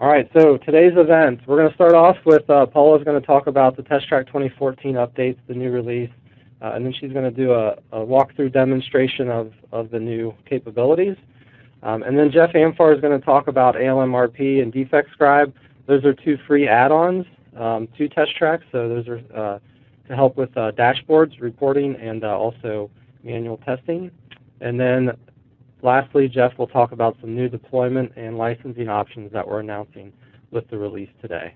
All right, so today's event, we're going to start off with uh, Paula's going to talk about the Test Track 2014 updates, the new release, uh, and then she's going to do a, a walkthrough demonstration of, of the new capabilities. Um, and then Jeff Amfahr is going to talk about ALMRP and Defect Scribe. Those are two free add-ons um, to Test Track, so those are uh, to help with uh, dashboards, reporting, and uh, also manual testing. And then Lastly, Jeff will talk about some new deployment and licensing options that we're announcing with the release today.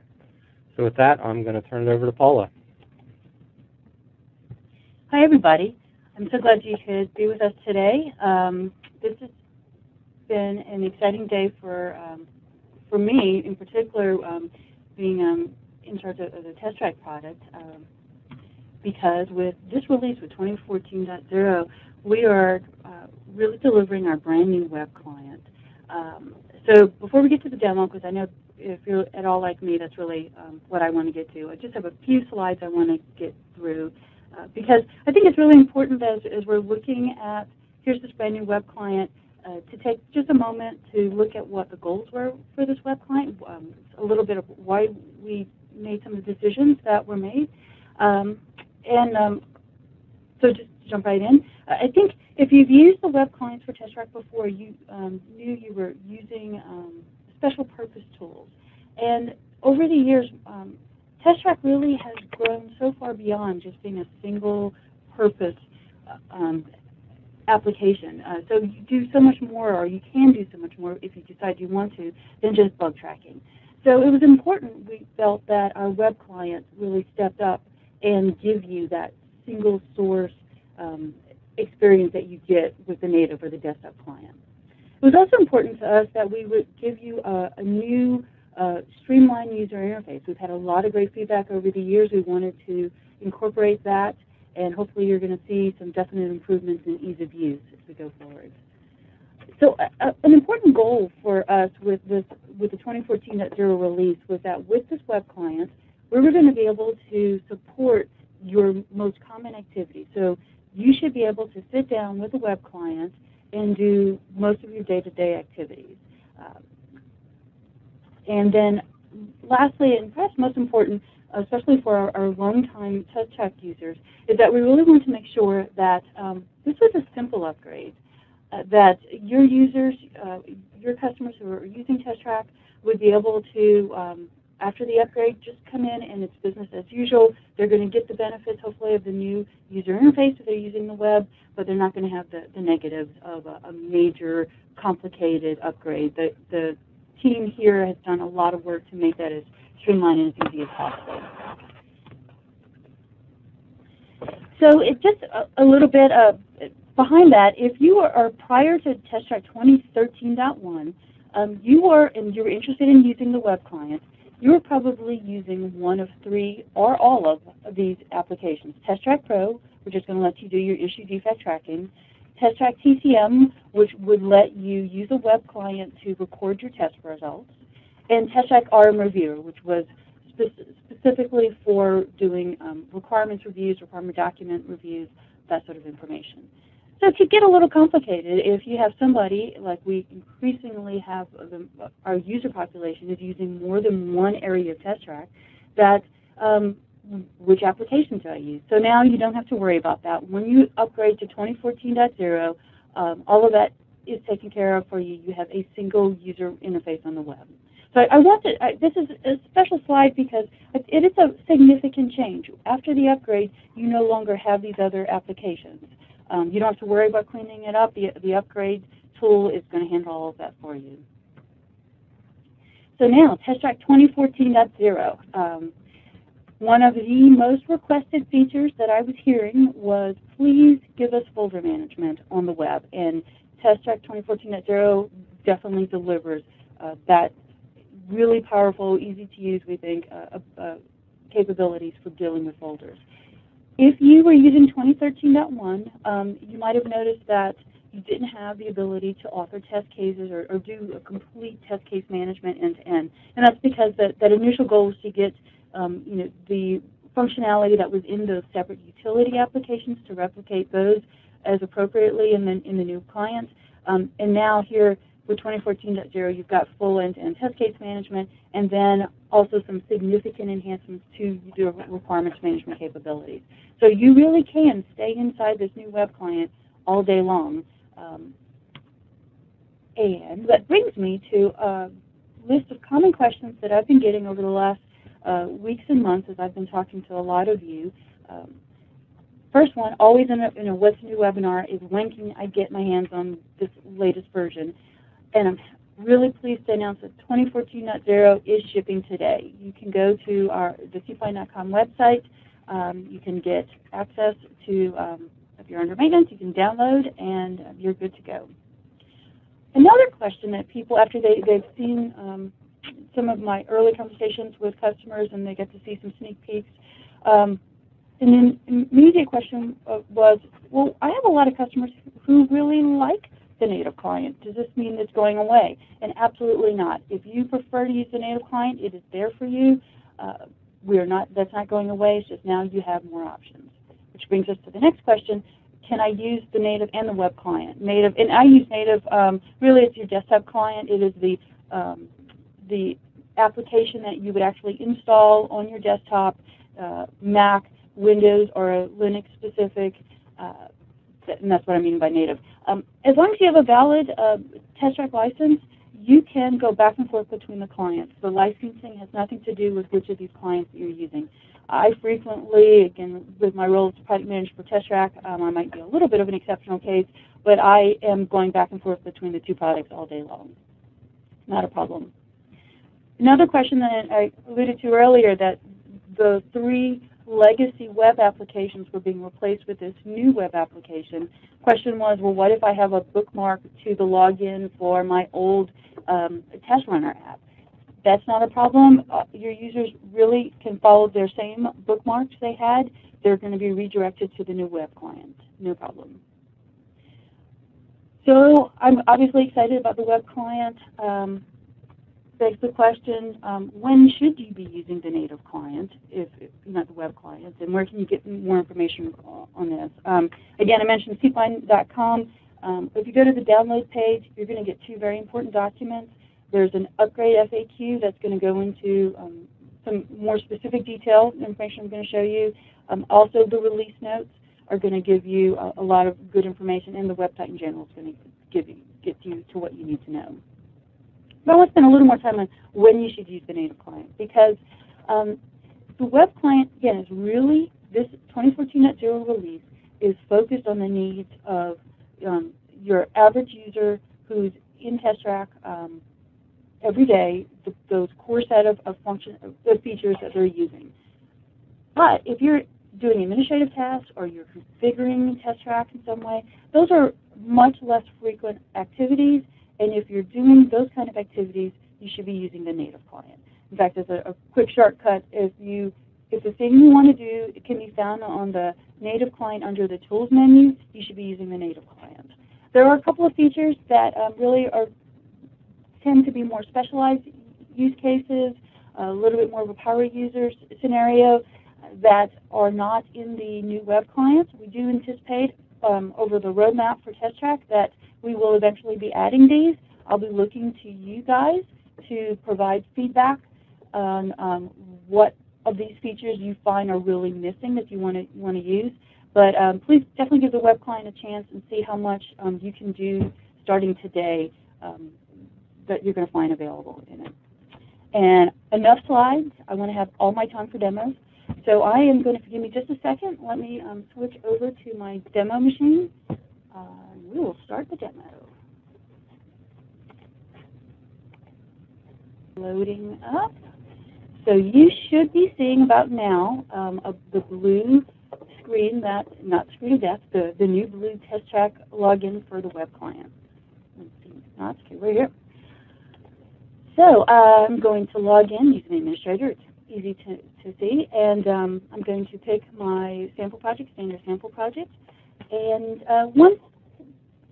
So with that, I'm going to turn it over to Paula. Hi, everybody. I'm so glad you could be with us today. Um, this has been an exciting day for um, for me, in particular, um, being um, in charge of, the Test Track product, um, because with this release with 2014.0, we are uh, really delivering our brand new web client. Um, so before we get to the demo, because I know if you're at all like me, that's really um, what I want to get to. I just have a few slides I want to get through uh, because I think it's really important as, as we're looking at, here's this brand new web client, uh, to take just a moment to look at what the goals were for this web client, um, a little bit of why we made some of the decisions that were made. Um, and um, so just jump right in. I think if you've used the web clients for Test Track before, you um, knew you were using um, special purpose tools. And over the years, um, TestTrack really has grown so far beyond just being a single purpose uh, um, application. Uh, so you do so much more, or you can do so much more if you decide you want to, than just bug tracking. So it was important, we felt, that our web clients really stepped up and give you that single source um, experience that you get with the native or the desktop client. It was also important to us that we would give you a, a new uh, streamlined user interface. We've had a lot of great feedback over the years. We wanted to incorporate that, and hopefully you're going to see some definite improvements in ease of use as we go forward. So uh, an important goal for us with this with the 2014.0 release was that with this web client, we were going to be able to support your most common activities. So you should be able to sit down with a web client and do most of your day-to-day activities. Um, and then lastly, and perhaps most important, especially for our, our long-time Track users, is that we really want to make sure that um, this was a simple upgrade, uh, that your users, uh, your customers who are using Test Track would be able to um, after the upgrade, just come in and it's business as usual. They're going to get the benefits, hopefully, of the new user interface if they're using the web, but they're not going to have the, the negatives of a, a major, complicated upgrade. The, the team here has done a lot of work to make that as streamlined and as easy as possible. So it just a, a little bit of behind that, if you are, prior to Test Track 2013.1, um, you are and you're interested in using the web client, you're probably using one of three or all of these applications. Test Track Pro, which is going to let you do your issue defect tracking. Test Track TCM, which would let you use a web client to record your test results. And Test Track RM Reviewer, which was spe specifically for doing um, requirements reviews, requirement document reviews, that sort of information. So it could get a little complicated if you have somebody, like we increasingly have, the, our user population is using more than one area of test track, that um, which application do I use? So now you don't have to worry about that. When you upgrade to 2014.0, um, all of that is taken care of for you. You have a single user interface on the web. So I, I want to, I, this is a special slide because it is a significant change. After the upgrade, you no longer have these other applications. Um, you don't have to worry about cleaning it up. The, the upgrade tool is going to handle all of that for you. So now, Test Track 2014.0. Um, one of the most requested features that I was hearing was please give us folder management on the web. And Test Track 2014.0 definitely delivers uh, that really powerful, easy to use, we think, uh, uh, capabilities for dealing with folders. If you were using 2013.1, um, you might have noticed that you didn't have the ability to author test cases or, or do a complete test case management end to end, and that's because that, that initial goal was to get um, you know the functionality that was in those separate utility applications to replicate those as appropriately in the in the new client. Um, and now here with 2014.0, you've got full end-to-end test case management, and then also some significant enhancements to the requirements management capabilities. So you really can stay inside this new web client all day long. Um, and that brings me to a list of common questions that I've been getting over the last uh, weeks and months as I've been talking to a lot of you. Um, first one, always in a, in a What's New webinar, is when can I get my hands on this latest version? And I'm really pleased to announce that 2014.0 is shipping today. You can go to our the seapine.com website. Um, you can get access to, um, if you're under maintenance, you can download and you're good to go. Another question that people, after they, they've seen um, some of my early conversations with customers and they get to see some sneak peeks, um, an immediate question uh, was, well, I have a lot of customers who really like the native client. Does this mean it's going away? And absolutely not. If you prefer to use the native client, it is there for you. Uh, we are not. That's not going away. It's just now you have more options. Which brings us to the next question: Can I use the native and the web client? Native, and I use native. Um, really, it's your desktop client. It is the um, the application that you would actually install on your desktop, uh, Mac, Windows, or a Linux specific. Uh, and that's what I mean by native. Um, as long as you have a valid uh, test track license, you can go back and forth between the clients. The licensing has nothing to do with which of these clients you're using. I frequently, again, with my role as project manager for Test Track, um, I might be a little bit of an exceptional case, but I am going back and forth between the two products all day long. Not a problem. Another question that I alluded to earlier that the three legacy web applications were being replaced with this new web application. Question was, well, what if I have a bookmark to the login for my old um, test runner app? That's not a problem. Uh, your users really can follow their same bookmarks they had. They're going to be redirected to the new web client. No problem. So I'm obviously excited about the web client. Um, begs the question, um, when should you be using the native client, if, not the web client, and where can you get more information on this? Um, again, I mentioned seapine.com. Um, if you go to the download page, you're going to get two very important documents. There's an upgrade FAQ that's going to go into um, some more specific detail information I'm going to show you. Um, also, the release notes are going to give you a, a, lot of good information, and the website in general is going to give you, get you to what you need to know. But I want to spend a little more time on when you should use the native client because um, the web client, again, is really, this 2014.0 release is focused on the needs of um, your average user who's in Test Track um, every day, the, those core set of, of function, of features that they're using. But if you're doing administrative tasks or you're configuring Test Track in some way, those are much less frequent activities and if you're doing those kind of activities, you should be using the native client. In fact, as a, a quick shortcut, if you if the thing you want to do can be found on the native client under the tools menu, you should be using the native client. There are a couple of features that um, really are tend to be more specialized use cases, a little bit more of a power user scenario that are not in the new web client. We do anticipate um, over the roadmap for Test Track that we will eventually be adding these. I'll be looking to you guys to provide feedback on um, what of these features you find are really missing that you want to want to use. But um, please definitely give the web client a chance and see how much um, you can do starting today um, that you're going to find available in it. And enough slides. I want to have all my time for demos. So I am going to, give me just a second, let me um, switch over to my demo machine. Uh, we will start the demo. Loading up. So you should be seeing about now um, a, the blue screen that, not screen death, the, the new blue test track login for the web client. Let's see, not right here. So I'm going to log in using administrator. It's easy to, to see. And um, I'm going to pick my sample project, standard sample project. And uh, one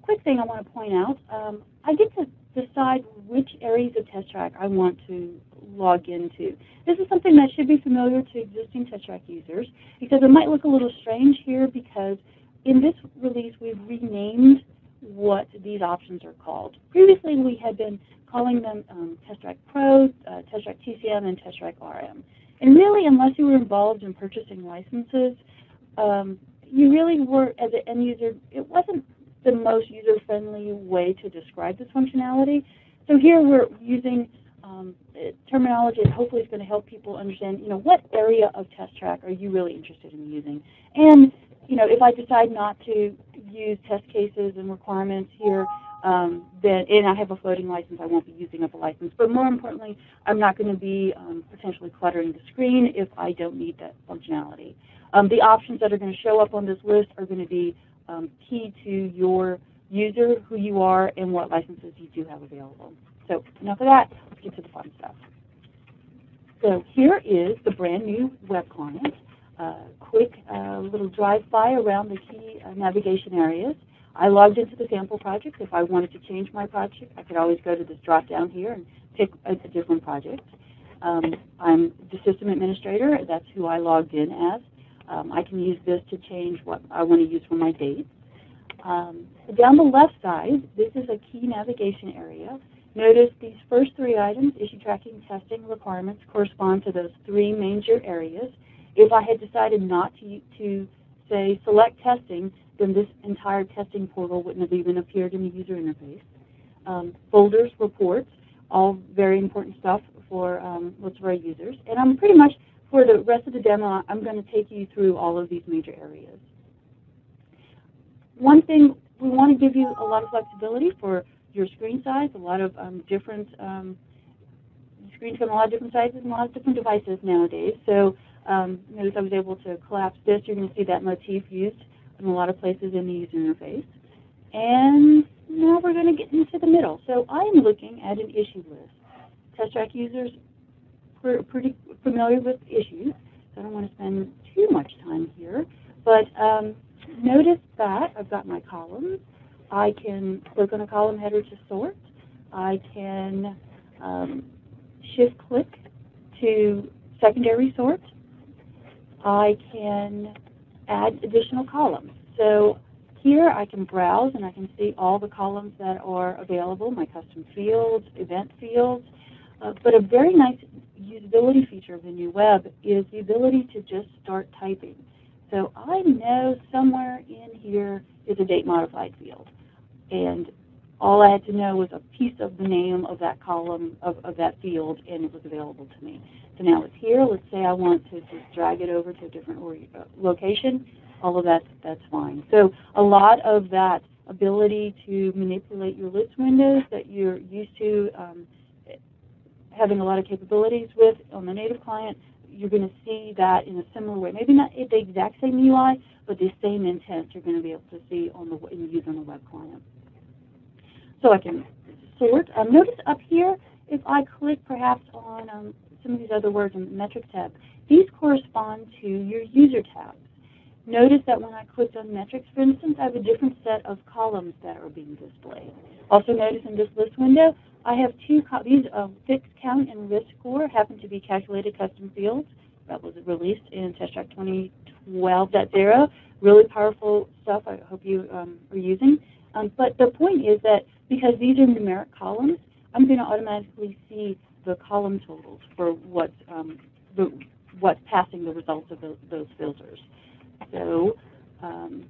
quick thing I want to point out, um, I get to decide which areas of Test Track I want to log into. This is something that should be familiar to existing Test Track users because it might look a little strange here because in this release we've renamed what these options are called. Previously, we had been calling them um, Test Track Pro, uh, Test Track TCM, and Test Track RM. And really, unless you were involved in purchasing licenses, um, you really were, as an end user, it wasn't the most user-friendly way to describe this functionality. So here we're using um, terminology that hopefully is going to help people understand, you know, what area of test track are you really interested in using? And, you know, if I decide not to use test cases and requirements here, um, then, and I have a floating license, I won't be using up a license. But more importantly, I'm not going to be um, potentially cluttering the screen if I don't need that functionality. Um, the options that are going to show up on this list are going to be um, key to your user, who you are, and what licenses you do have available. So enough of that, let's get to the fun stuff. So here is the brand new web client. Uh, quick uh, little drive-by around the key uh, navigation areas. I logged into the sample project. If I wanted to change my project, I could always go to this drop-down here and pick a, a different project. Um, I'm the system administrator. That's who I logged in as. Um, I can use this to change what I want to use for my dates. Um, down the left side, this is a key navigation area. Notice these first three items, issue tracking, testing, requirements, correspond to those three major areas. If I had decided not to, to say select testing, then this entire testing portal wouldn't have even appeared in the user interface. Um, folders, reports, all very important stuff for um, lots of our users. And I'm pretty much for the rest of the demo, I'm going to take you through all of these major areas. One thing, we want to give you a lot of flexibility for your screen size, a lot of um, different um, screens come in a lot of different sizes and a lot of different devices nowadays. So um, notice I was able to collapse this. You're going to see that motif used in a lot of places in the user interface. And now we're going to get into the middle. So I'm looking at an issue list. Test track users pretty familiar with issues, so I don't want to spend too much time here. But um, notice that I've got my columns. I can click on a column header to sort. I can um, shift click to secondary sort. I can add additional columns. So here I can browse and I can see all the columns that are available, my custom fields, event fields. Uh, but a very nice usability feature of the new web is the ability to just start typing. So I know somewhere in here is a date modified field. And all I had to know was a piece of the name of that column of, of that field and it was available to me. So now it's here. Let's say I want to just drag it over to a different uh, location. All of that, that's fine. So a lot of that ability to manipulate your list windows that you're used to um, having a lot of capabilities with on the native client, you're going to see that in a similar way. Maybe not the exact same UI, but the same intent you're going to be able to see on the in use on the web client. So I can sort. Um, notice up here, if I click perhaps on um, some of these other words in the metric tab, these correspond to your user tabs. Notice that when I clicked on metrics, for instance, I have a different set of columns that are being displayed. Also notice in this list window, I have two copies of fixed count and risk score happen to be calculated custom fields. That was released in Test Track 2012.0. Really powerful stuff I hope you um, are using. Um, but the point is that because these are numeric columns, I'm going to automatically see the column totals for what's, um, the, what's passing the results of the, those filters. So um,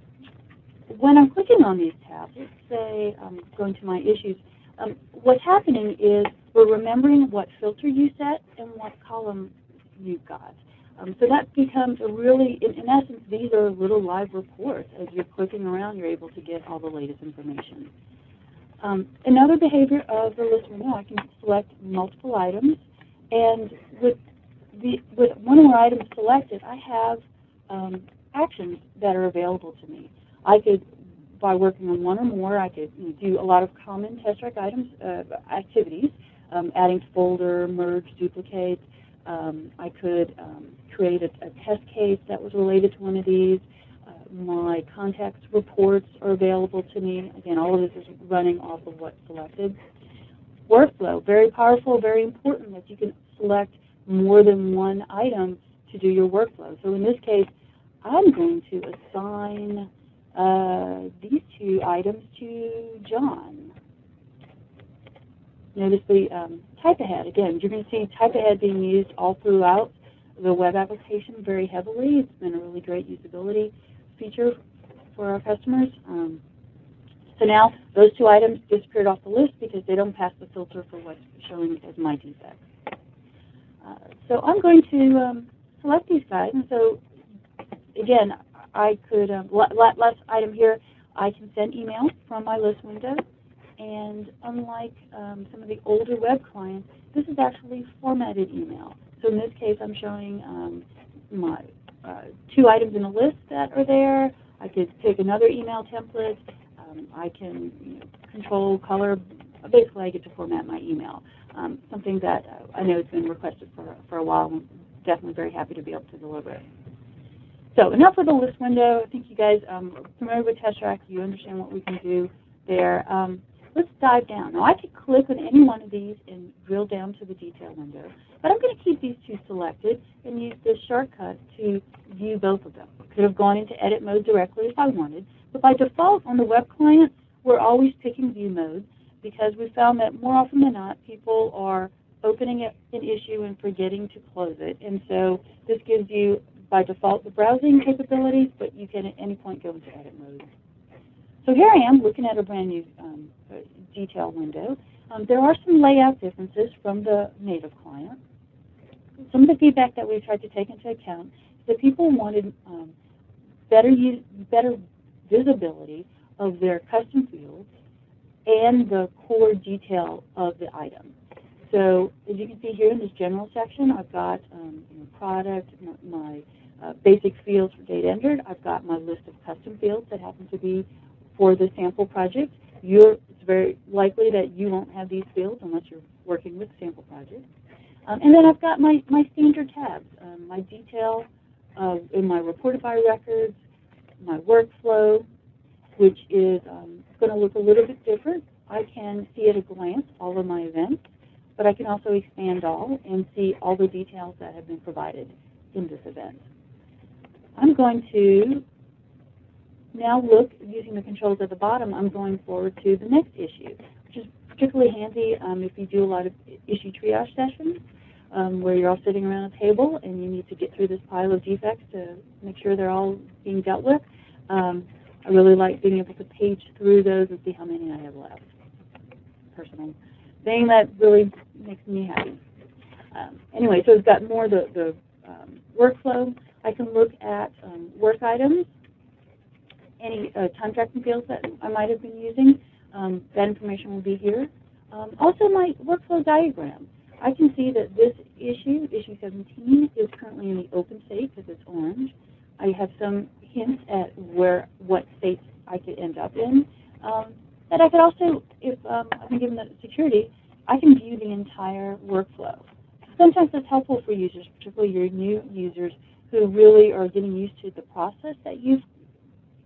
when I'm clicking on these tabs, let's say I'm going to my issues, um, what's happening is we're remembering what filter you set and what column you've got. Um, so that becomes a really, in, in, essence, these are little live reports. As you're clicking around, you're able to get all the latest information. Um, another behavior of the list now, I can select multiple items, and with the with one or more items selected, I have um, actions that are available to me. I could by working on one or more, I could you know, do a lot of common test track items, uh, activities, um, adding folder, merge, duplicate. Um, I could um, create a, a, test case that was related to one of these. Uh, my context reports are available to me. Again, all of this is running off of what's selected. Workflow, very powerful, very important that you can select more than one item to do your workflow. So in this case, I'm going to assign uh, these two items to John. Notice the um, type ahead. Again, you're going to see type ahead being used all throughout the web application very heavily. It's been a really great usability feature for our customers. Um, so now those two items disappeared off the list because they don't pass the filter for what's showing as my defect. Uh, so I'm going to um, select these guys. And so again, I could, um, last item here, I can send emails from my list window. And unlike um, some of the older web clients, this is actually formatted email. So in this case, I'm showing um, my uh, two items in a list that are there. I could pick another email template. Um, I can you know, control color. Basically, I get to format my email. Um, something that uh, I know has been requested for, for a while. I'm definitely very happy to be able to deliver it. So enough with the list window. I think you guys um, are familiar with TestTrack. You understand what we can do there. Um, let's dive down. Now I could click on any one of these and drill down to the detail window, but I'm going to keep these two selected and use this shortcut to view both of them. Could have gone into edit mode directly if I wanted, but by default on the web client, we're always picking view mode because we found that more often than not, people are opening an issue and forgetting to close it. And so this gives you, by default, the browsing capabilities, but you can at any point go into edit mode. So here I am looking at a brand new um, detail window. Um, there are some layout differences from the native client. Some of the feedback that we've tried to take into account is that people wanted um, better, better visibility of their custom fields and the core detail of the item. So as you can see here in this general section, I've got um, you know, product, my uh, basic fields for date entered. I've got my list of custom fields that happen to be for the sample project. You're, it's very likely that you won't have these fields unless you're working with sample projects. Um, and then I've got my, my standard tabs, um, my detail uh, in my reported by records, my workflow, which is um, going to look a little bit different. I can see at a glance all of my events, but I can also expand all and see all the details that have been provided in this event. I'm going to now look, using the controls at the bottom, I'm going forward to the next issue, which is particularly handy um, if you do a lot of issue triage sessions um, where you're all sitting around a table and you need to get through this pile of defects to make sure they're all being dealt with. Um, I really like being able to page through those and see how many I have left. Personal thing that really makes me happy. Um, anyway, so it's got more the, the um, workflow. I can look at um, work items any uh, time tracking fields that I might have been using. Um, that information will be here. Um, also, my workflow diagram. I can see that this issue, issue 17, is currently in the open state because it's orange. I have some hints at where what states I could end up in. Um, I could also, if um, been given the security, I can view the entire workflow. Sometimes that's helpful for users, particularly your new users who really are getting used to the process that you've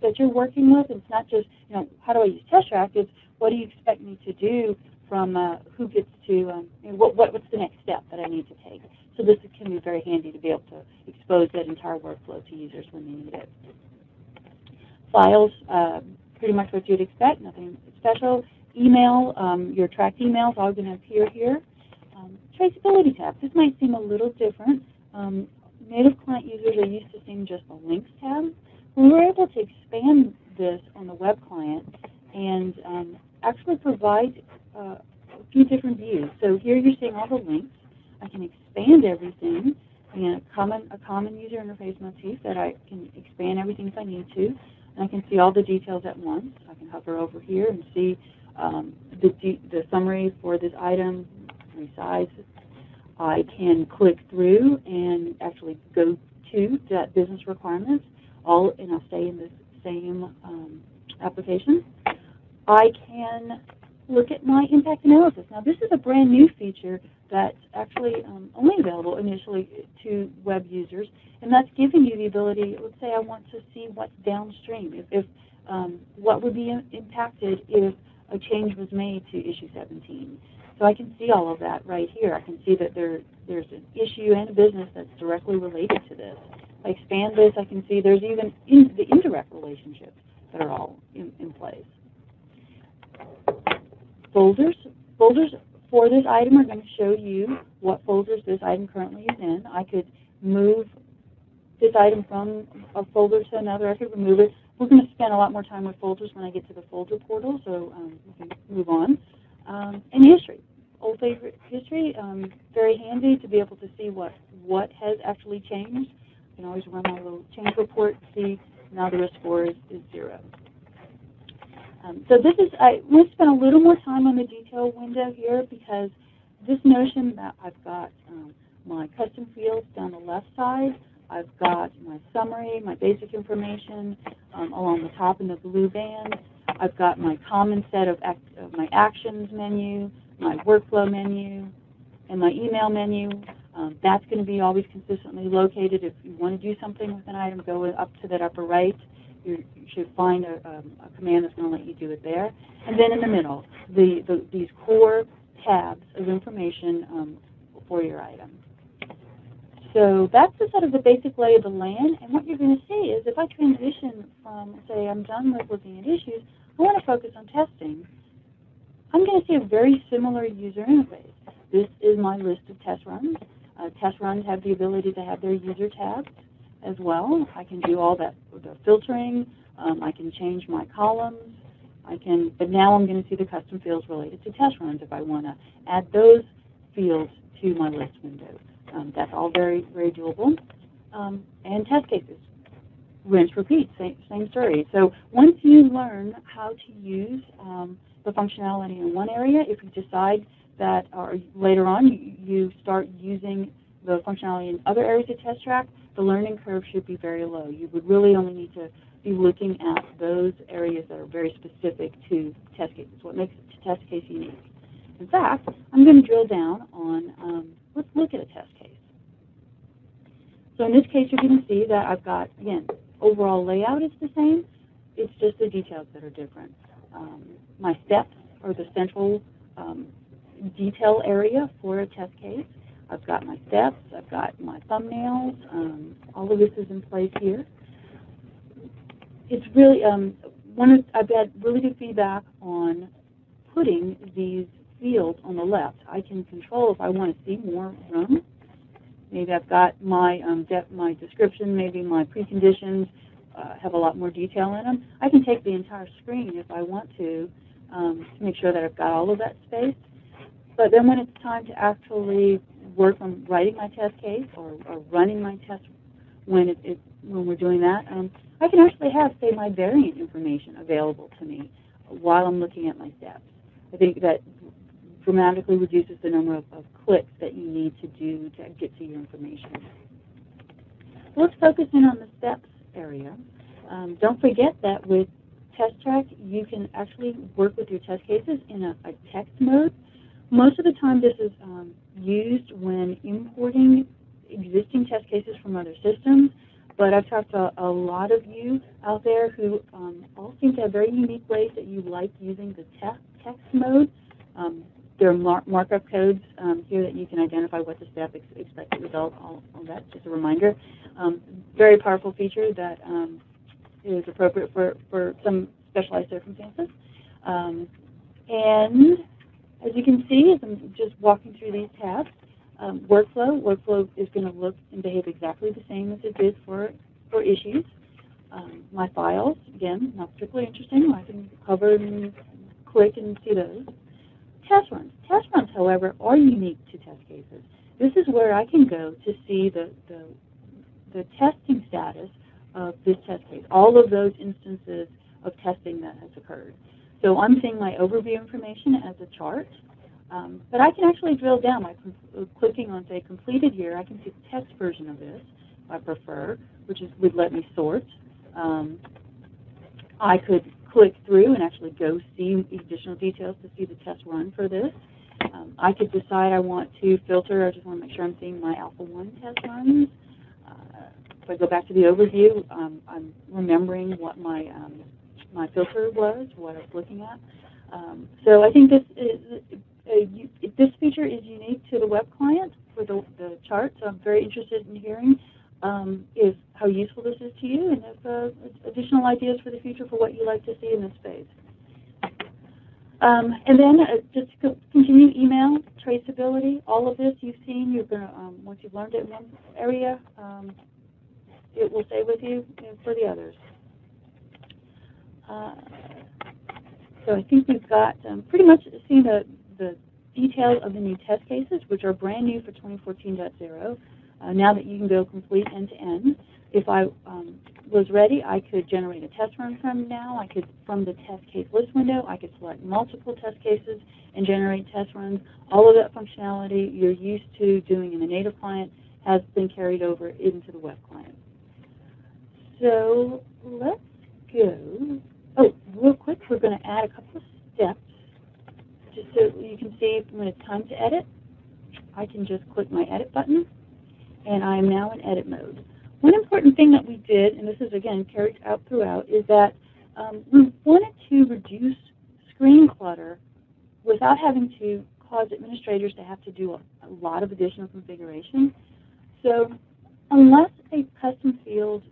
that you're working with. It's not just, you know, how do I use TestTrack? It's what do you expect me to do from uh, who gets to, um, what, what, what's the next step that I need to take. So this can be very handy to be able to expose that entire workflow to users when they need it. Files, uh, pretty much what you'd expect, nothing special. Email, um, your tracked emails all going to appear here. Um, traceability tab, this might seem a little different. Um, native client users are used to seeing just the links tab. We were able to expand this on the web client and um, actually provide uh, a few different views. So here you're seeing all the links. I can expand everything in a common, a common user interface motif that I can expand everything if I need to. And I can see all the details at once. I can hover over here and see um, the, the summary for this item, resize. I can click through and actually go to that business requirements all, and I'll stay in the same um, application. I can look at my impact analysis. Now, this is a brand new feature that's actually um, only available initially to web users, and that's giving you the ability, let's say I want to see what's downstream, if, if um, what would be impacted if a change was made to issue 17. So I can see all of that right here. I can see that there, there's an issue and a business that's directly related to this. If I expand this, I can see there's even in the indirect relationships that are all in, in place. Folders, folders for this item are going to show you what folders this item currently is in. I could move this item from a folder to another. I could remove it. We're going to spend a lot more time with folders when I get to the folder portal, so um, we can move on. Um, and history, old favorite history, um, very handy to be able to see what what has actually changed. You can always run my little change report see now the risk score is, is zero. Um, so this is, I want to spend a little more time on the detail window here because this notion that I've got um, my custom fields down the left side, I've got my summary, my basic information um, along the top in the blue band. I've got my common set of, act, of my actions menu, my workflow menu, and my email menu. Um, that's going to be always consistently located. If you want to do something with an item, go up to that upper right. You, you should find a, um, a command that's going to let you do it there. And then in the middle, the, the, these core tabs of information um, for your item. So that's the sort of the basic lay of the land. And what you're going to see is if I transition from, say, I'm done with looking at issues, I want to focus on testing. I'm going to see a very similar user interface. This is my list of test runs. Uh, test runs have the ability to have their user tabs as well. I can do all that the filtering. Um, I can change my columns. I can, but now I'm going to see the custom fields related to test runs if I want to add those fields to my list window. Um, that's all very, very doable. Um, and test cases, rinse, repeat, same, same story. So once you learn how to use um, the functionality in one area, if you decide that or later on you, start using the functionality in other areas of test track, the learning curve should be very low. You would really only need to be looking at those areas that are very specific to test cases, what makes a test case unique. In fact, I'm going to drill down on, um, let's look at a test case. So in this case, you're going to see that I've got, again, overall layout is the same. It's just the details that are different. Um, my steps are the central um, detail area for a test case. I've got my steps, I've got my thumbnails, um, all of this is in place here. It's really, um, one of, I've had really good feedback on putting these fields on the left. I can control if I want to see more room. Maybe I've got my um, my description, maybe my preconditions uh, have a lot more detail in them. I can take the entire screen if I want to um, to make sure that I've got all of that space. But then when it's time to actually work on writing my test case or, or running my test when it, it when we're doing that, um, I can actually have, say, my variant information available to me while I'm looking at my steps. I think that dramatically reduces the number of, of clicks that you need to do to get to your information. Let's focus in on the steps area. Um, don't forget that with Test Track, you can actually work with your test cases in a, a text mode most of the time this is um, used when importing existing test cases from other systems, but I've talked to a, lot of you out there who um, all seem to have very unique ways that you like using the te text mode. Um, there are mar markup codes um, here that you can identify what the step ex expected result, all, all that, just a reminder. Um, very powerful feature that um, is appropriate for, for some specialized circumstances. Um, and as you can see, as I'm just walking through these tabs, um, workflow, workflow is going to look and behave exactly the same as it did for, for issues. Um, my files, again, not particularly interesting. I can hover and click and see those. Test runs. Test runs, however, are unique to test cases. This is where I can go to see the, the, the testing status of this test case, all of those instances of testing that has occurred. So I'm seeing my overview information as a chart, um, but I can actually drill down by uh, clicking on, say, completed here. I can see the text version of this, if I prefer, which is, would let me sort. Um, I could click through and actually go see additional details to see the test run for this. Um, I could decide I want to filter, I just want to make sure I'm seeing my Alpha 1 test runs. Uh, if I go back to the overview, um, I'm remembering what my um, my filter was, what I was looking at. Um, so I think this is uh, you, this feature is unique to the web client for the, the chart. So I'm very interested in hearing um, if how useful this is to you and if uh, additional ideas for the future for what you like to see in this space. Um, and then uh, just continue email traceability. All of this you've seen. You're gonna um, once you've learned it in one area, um, it will stay with you for the others. Uh, so I think we've got um, pretty much seen the, the details of the new test cases, which are brand new for 2014.0. Uh, now that you can go complete end to end, if I um, was ready, I could generate a test run from now. I could, from the test case list window, I could select multiple test cases and generate test runs. All of that functionality you're used to doing in the native client has been carried over into the web client. So let's go. Oh, real quick, we're going to add a couple of steps just so you can see when it's time to edit. I can just click my edit button, and I am now in edit mode. One important thing that we did, and this is again carried out throughout, is that um, we wanted to reduce screen clutter without having to cause administrators to have to do a, a lot of additional configuration. So unless a custom field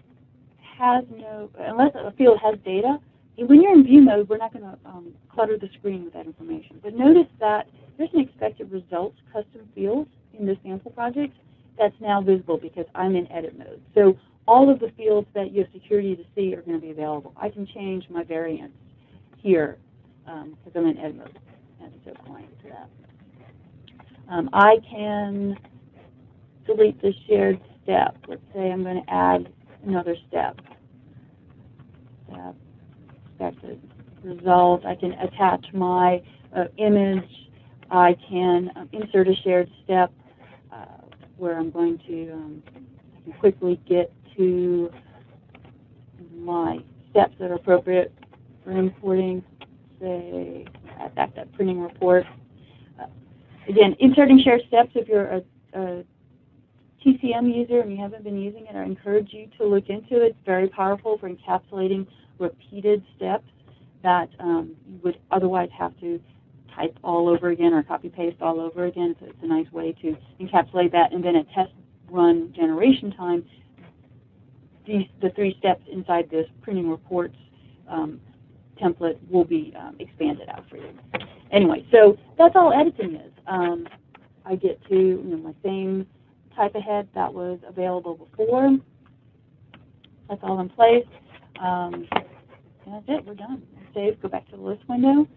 has no, unless a field has data, when you're in view mode, we're not going to um, clutter the screen with that information. But notice that there's an expected results custom field in this sample project that's now visible because I'm in edit mode. So all of the fields that you have security to see are going to be available. I can change my variants here because um, I'm in edit mode. And so client to that. Um, I can delete the shared step. Let's say I'm going to add another step. Step, expected result. I can attach my uh, image. I can um, insert a shared step where I'm going to um, quickly get to my steps that are appropriate for importing, say, at that printing report. Uh, again, inserting share steps if you're a, a TCM user and you haven't been using it, I encourage you to look into it. It's very powerful for encapsulating repeated steps that um, you would otherwise have to type all over again or copy paste all over again. So it's a nice way to encapsulate that. And then at test run generation time, these, the three steps inside this printing reports um, template will be um, expanded out for you. Anyway, so that's all editing is. Um, I get to you know, my same type ahead that was available before. That's all in place. Um, and that's it. We're done. Save. Go back to the list window.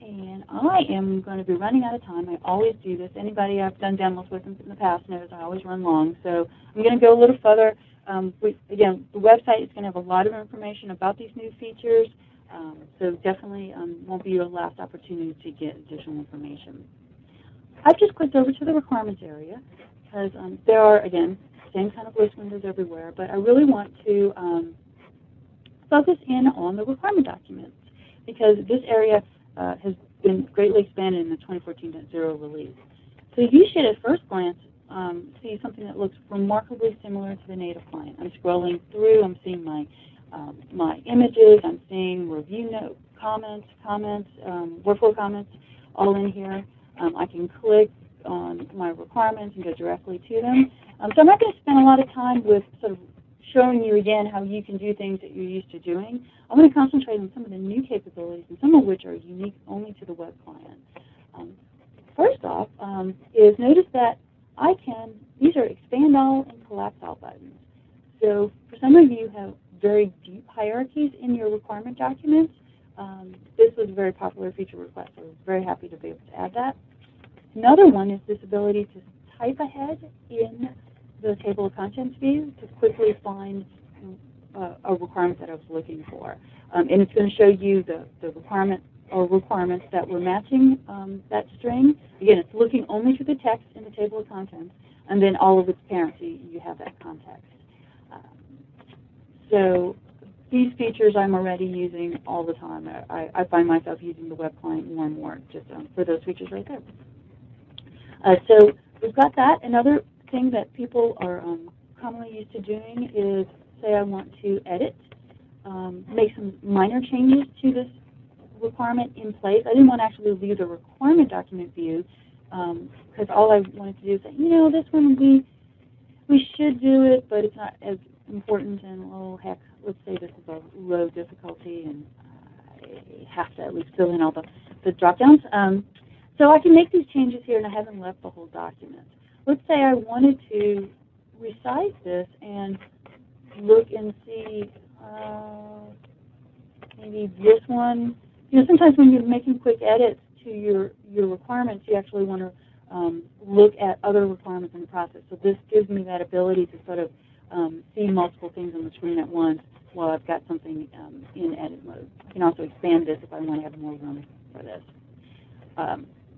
And I am going to be running out of time. I always do this. Anybody I've done demos with in the past knows I always run long. So I'm going to go a little further. Um, we, again, the website is going to have a lot of information about these new features. Um, so definitely um, won't be your last opportunity to get additional information. I've just clicked over to the requirements area because um, there are, again, same kind of list windows everywhere, but I really want to um, focus in on the requirement documents because this area uh, has been greatly expanded in the 2014.0 release. So you should at first glance um, see something that looks remarkably similar to the native client. I'm scrolling through, I'm seeing my, um, my images, I'm seeing review note comments, comments, um, workflow comments all in here. Um, I can click on my requirements and go directly to them. Um, so I'm not going to spend a lot of time with sort of showing you again how you can do things that you're used to doing. I'm going to concentrate on some of the new capabilities, and some of which are unique only to the web client. Um, first off um, is notice that I can, these are expand all and collapse all buttons. So for some of you have very deep hierarchies in your requirement documents, um, this was a very popular feature request. I was very happy to be able to add that. Another one is this ability to type ahead in the table of contents view to quickly find uh, a requirement that I was looking for. Um, and it's going to show you the, the requirement or requirements that were matching um, that string. Again, it's looking only to the text in the table of contents, and then all of its parents, you, you have that context. Um, so these features I'm already using all the time. I, I find myself using the web client more and more just um, for those features right there. Uh, so we've got that. Another thing that people are um, commonly used to doing is say I want to edit, um, make some minor changes to this requirement in place. I didn't want to actually leave the requirement document view because um, all I wanted to do is say, you know, this one be we should do it, but it's not as important. And oh heck, let's say this is a low difficulty, and I have to at least fill in all the the drop downs. Um, so I can make these changes here, and I haven't left the whole document. Let's say I wanted to resize this and look and see uh, maybe this one. You know, sometimes when you're making quick edits to your your requirements, you actually want to um, look at other requirements in the process. So this gives me that ability to sort of um, see multiple things on the screen at once while I've got something um, in edit mode. I can also expand this if I want to have more room for this.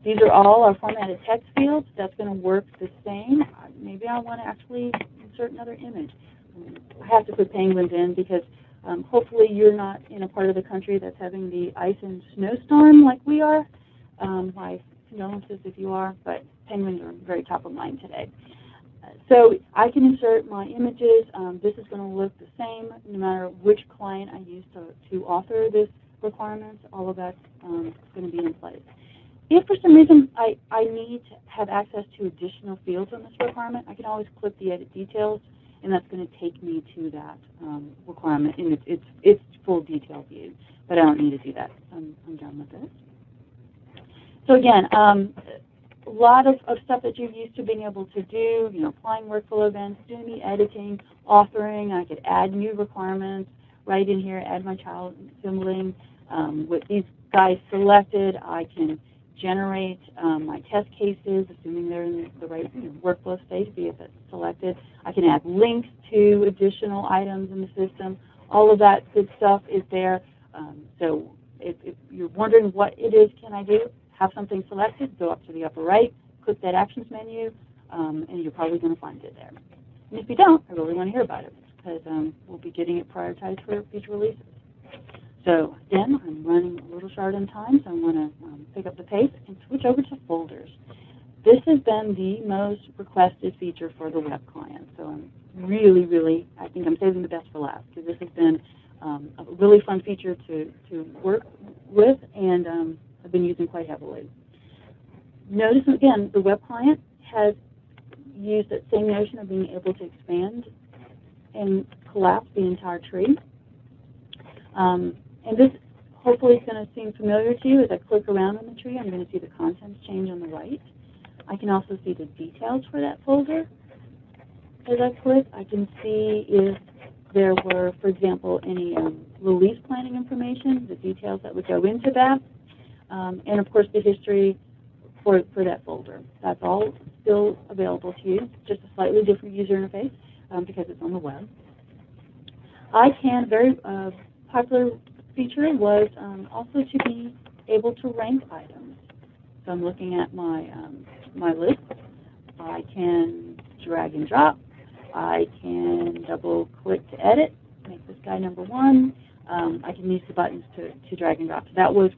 These are all our formatted text fields. That's going to work the same. Maybe I want to actually insert another image. I have to put penguins in because um, hopefully you're not in a part of the country that's having the ice and snowstorm like we are. Um, my condolences if you are, but penguins are very top of mind today. So I can insert my images. Um, this is going to look the same no matter which client I use to, to author this requirement. All of that's um, going to be in place. If for some reason I, I need to have access to additional fields on this requirement, I can always click the edit details, and that's going to take me to that um, requirement in its, its, its full detail view. But I don't need to do that. I'm, I'm done with this. So again, um, a lot of, of stuff that you're used to being able to do, you know, applying workflow events, doing the editing, authoring. I could add new requirements right in here, add my child sibling. Um, with these guys selected, I can generate um, my test cases, assuming they're in the right you know, workflow state be if it's selected. I can add links to additional items in the system. All of that good stuff is there. Um, so if, if you're wondering what it is can I do, have something selected, go up to the upper right, click that Actions menu, um, and you're probably going to find it there. And if you don't, I really want to hear about it because um, we'll be getting it prioritized for future releases. So again, I'm running a little short on time, so I want to um, pick up the pace and switch over to folders. This has been the most requested feature for the web client. So I'm really, really, I think I'm saving the best for last because this has been um, a really fun feature to, to work with and um, I've been using quite heavily. Notice again, the web client has used that same notion of being able to expand and collapse the entire tree. Um, and this hopefully is going to seem familiar to you. As I click around on the tree, I'm going to see the contents change on the right. I can also see the details for that folder. As I click, I can see if there were, for example, any um, release planning information, the details that would go into that um, and of course the history for, for that folder. That's all still available to you, just a slightly different user interface um, because it's on the web. I can, very uh, popular feature was um, also to be able to rank items. So I'm looking at my, um, my list. I can drag and drop. I can double click to edit, make this guy number one. Um, I can use the buttons to, to drag and drop. So that was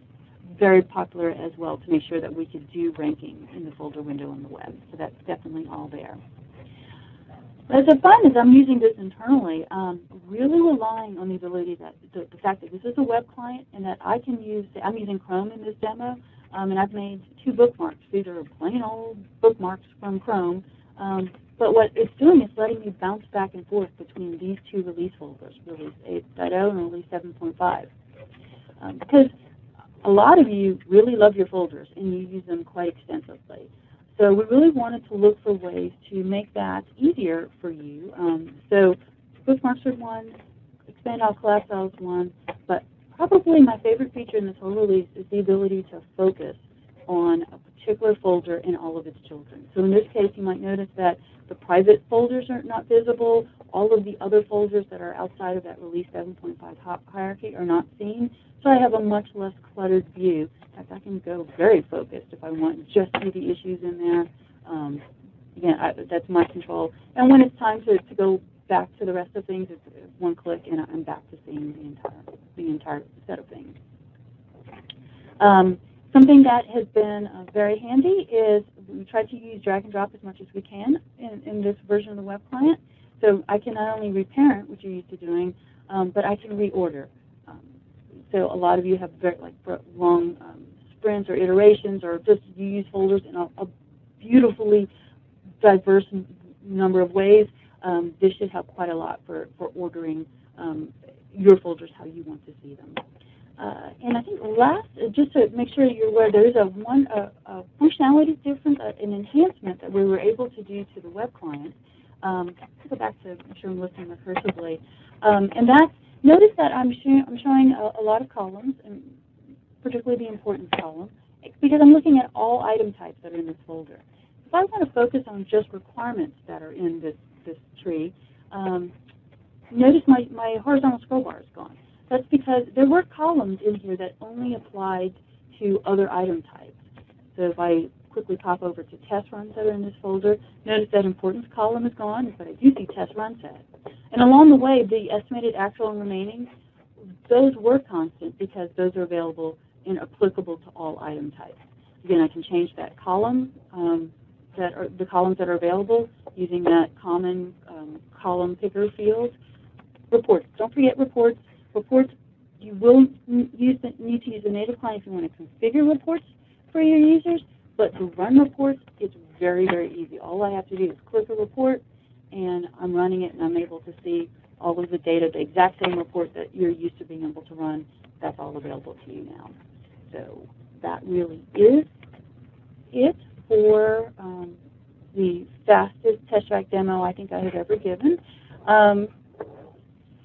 very popular as well to make sure that we could do ranking in the folder window on the web. So that's definitely all there. As a fun as I'm using this internally, um, really relying on the ability that the, the, fact that this is a web client and that I can use, I'm using Chrome in this demo, um, and I've made two bookmarks. These are plain old bookmarks from Chrome. Um, but what it's doing is letting me bounce back and forth between these two release folders, Release 8.0 and Release 7.5. Um, because a lot of you really love your folders and you use them quite extensively. So we really wanted to look for ways to make that easier for you. Um, so bookmarks are one, expand all class files one, but probably my favorite feature in this whole release is the ability to focus on a particular folder in all of its children. So in this case, you might notice that the private folders are not visible. All of the other folders that are outside of that Release 7.5 hierarchy are not seen. So I have a much less cluttered view. In fact, I can go very focused if I want just see the issues in there. Um, again, I, that's my control. And when it's time to, to go back to the rest of things, it's one click and I'm back to seeing the entire, the entire set of things. Um, something that has been uh, very handy is we try to use drag and drop as much as we can in, in this version of the web client. So I can not only reparent, which you're used to doing, um, but I can reorder. So a lot of you have very like long um, sprints or iterations, or just you use folders in a, a beautifully diverse number of ways. um, this should help quite a lot for, for ordering um, your folders how you want to see them. Uh, and I think last, uh, just to make sure you're aware, there is a one a, a functionality difference, uh, an enhancement that we were able to do to the web client. Um, go back to make sure I'm listening recursively. Um, and that's, notice that I'm, showing I'm showing a, a lot of columns, and particularly the importance column, because I'm looking at all item types that are in this folder. If I want to focus on just requirements that are in this, this tree, um, notice my, my horizontal scroll bar is gone. That's because there were columns in here that only applied to other item types. So if I quickly pop over to test runs that are in this folder, notice that importance column is gone, but I do see test run set. And along the way, the estimated actual and remaining, those were constant because those are available and applicable to all item types. Again, I can change that column, um, that are the columns that are available using that common um, column picker field. Reports. Don't forget reports reports, you will use the, need to use the native client if you want to configure reports for your users, but to run reports, it's very, very easy. All I have to do is click a report, and I'm running it, and I'm able to see all of the data, the exact same report that you're used to being able to run, that's all available to you now. So that really is it for um, the fastest TestTrack demo I think I have ever given. Um,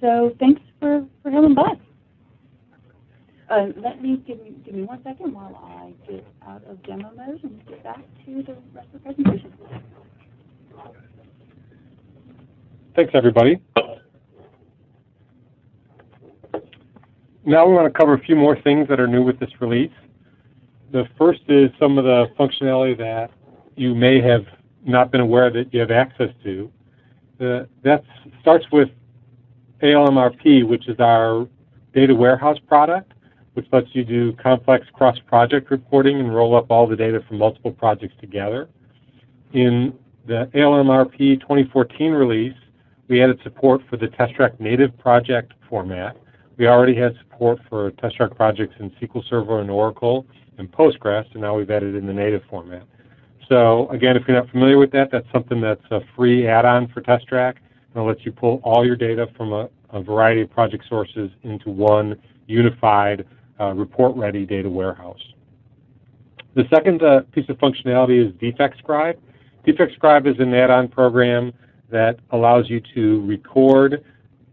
so thanks for, for coming by. Uh, let me give me give me one second while I get out of demo mode and get back to the rest of the presentation. Thanks, everybody. Now we want to cover a few more things that are new with this release. The first is some of the functionality that you may have not been aware that you have access to. Uh, that starts with ALMRP, which is our data warehouse product, which lets you do complex cross-project reporting and roll up all the data from multiple projects together. In the ALMRP 2014 release, we added support for the TestTrack native project format. We already had support for TestTrack projects in SQL Server and Oracle and Postgres, and now we've added in the native format. So again, if you're not familiar with that, that's something that's a free add-on for TestTrack. And it lets you pull all your data from a, a variety of project sources into one unified uh, report-ready data warehouse. The second uh, piece of functionality is Defect Scribe. Defect Scribe is an add-on program that allows you to record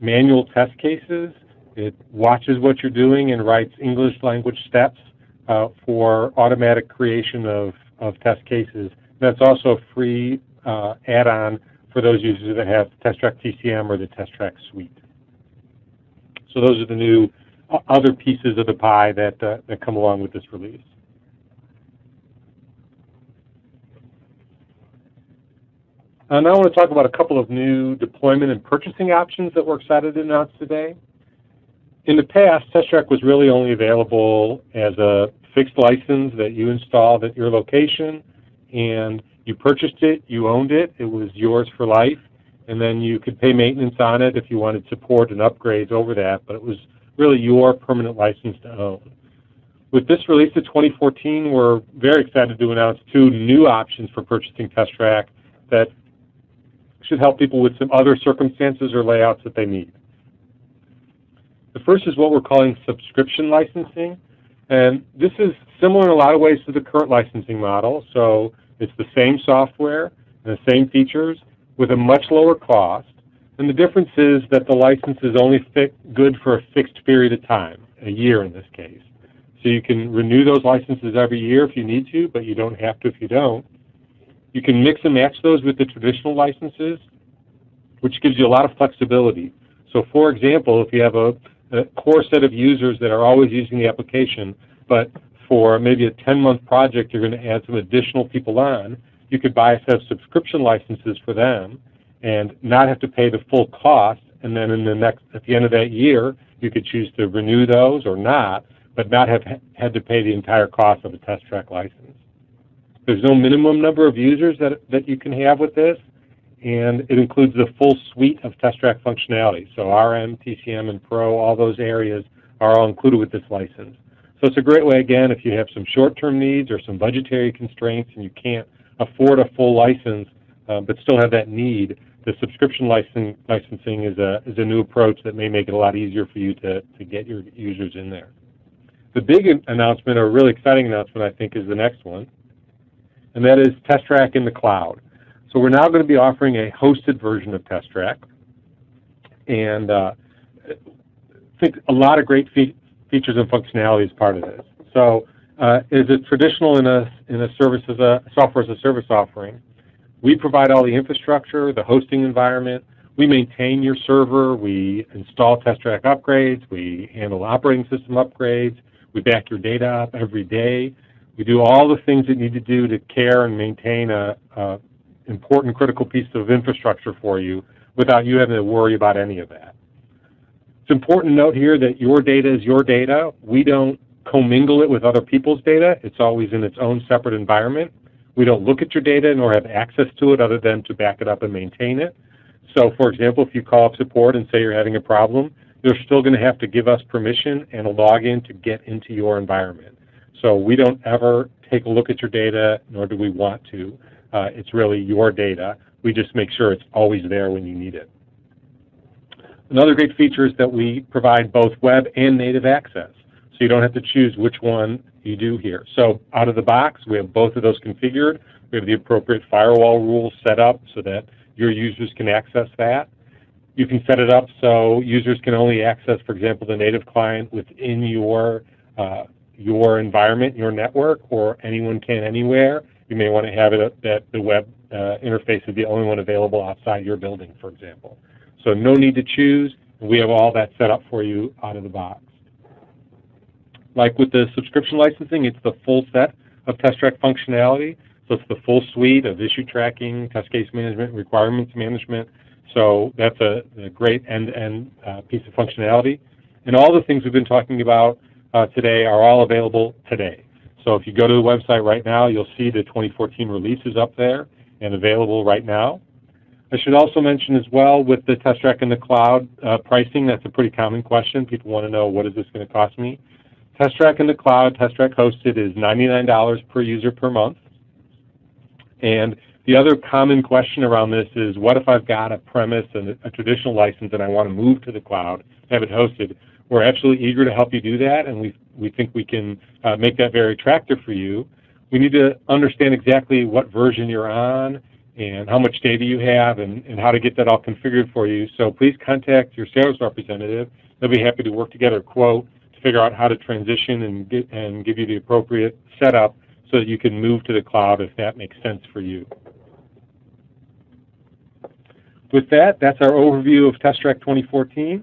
manual test cases. It watches what you're doing and writes English language steps uh, for automatic creation of, of test cases. That's also a free uh, add-on for those users that have TestTrack TCM or the TestTrack suite. So those are the new uh, other pieces of the pie that, uh, that come along with this release. Uh, now I want to talk about a couple of new deployment and purchasing options that we're excited to announce today. In the past, TestTrack was really only available as a fixed license that you installed at your location, and you purchased it, you owned it, it was yours for life, and then you could pay maintenance on it if you wanted support and upgrades over that, but it was really your permanent license to own. With this release of 2014, we're very excited to announce two new options for purchasing TestTrack that should help people with some other circumstances or layouts that they need. The first is what we're calling subscription licensing, and this is similar in a lot of ways to the current licensing model. So it's the same software and the same features with a much lower cost. And the difference is that the license is only good for a fixed period of time, a year in this case. So you can renew those licenses every year if you need to, but you don't have to if you don't. You can mix and match those with the traditional licenses, which gives you a lot of flexibility. So for example, if you have a, a core set of users that are always using the application, but for maybe a 10-month project, you're going to add some additional people on. You could buy a set of subscription licenses for them and not have to pay the full cost. And then in the next, at the end of that year, you could choose to renew those or not, but not have had to pay the entire cost of a TestTrack license. There's no minimum number of users that, that you can have with this, and it includes the full suite of TestTrack functionality. So RM, TCM, and Pro, all those areas are all included with this license. So it's a great way, again, if you have some short-term needs or some budgetary constraints and you can't afford a full license, uh, but still have that need the subscription license, licensing is a, is a new approach that may make it a lot easier for you to, to get your users in there. The big announcement, or really exciting announcement, I think, is the next one, and that is TestTrack in the cloud. So we're now going to be offering a hosted version of TestTrack, and uh, think a lot of great fe features and functionality is part of this. So uh, is it traditional in a in a service as a software as a service offering? We provide all the infrastructure, the hosting environment. We maintain your server. We install TestTrack upgrades. We handle operating system upgrades. We back your data up every day. We do all the things that need to do to care and maintain a, a important critical piece of infrastructure for you without you having to worry about any of that. It's important to note here that your data is your data. We don't commingle it with other people's data. It's always in its own separate environment. We don't look at your data nor have access to it other than to back it up and maintain it. So for example, if you call up support and say you're having a problem, you're still going to have to give us permission and a login to get into your environment. So we don't ever take a look at your data, nor do we want to. Uh, it's really your data. We just make sure it's always there when you need it. Another great feature is that we provide both web and native access. So you don't have to choose which one you do here. So out of the box, we have both of those configured. We have the appropriate firewall rules set up so that your users can access that. You can set it up so users can only access, for example, the native client within your uh, your environment, your network, or anyone can anywhere. You may want to have it that the web uh, interface is the only one available outside your building, for example. So no need to choose. We have all that set up for you out of the box. Like with the subscription licensing, it's the full set of TestTrack functionality. So it's the full suite of issue tracking, test case management, requirements management. So that's a, a great end-to-end uh, piece of functionality. And all the things we've been talking about uh, today are all available today. So if you go to the website right now, you'll see the 2014 releases up there and available right now. I should also mention as well with the TestTrack in the cloud uh, pricing, that's a pretty common question. People want to know what is this going to cost me? TestTrack in the cloud, TestTrack hosted is $99 per user per month. And the other common question around this is, what if I've got a premise and a traditional license and I want to move to the cloud, have it hosted? We're absolutely eager to help you do that, and we, we think we can uh, make that very attractive for you. We need to understand exactly what version you're on and how much data you have and, and how to get that all configured for you. So please contact your sales representative. They'll be happy to work together quote to figure out how to transition and, get, and give you the appropriate setup so that you can move to the cloud if that makes sense for you. With that, that's our overview of TestTrack 2014.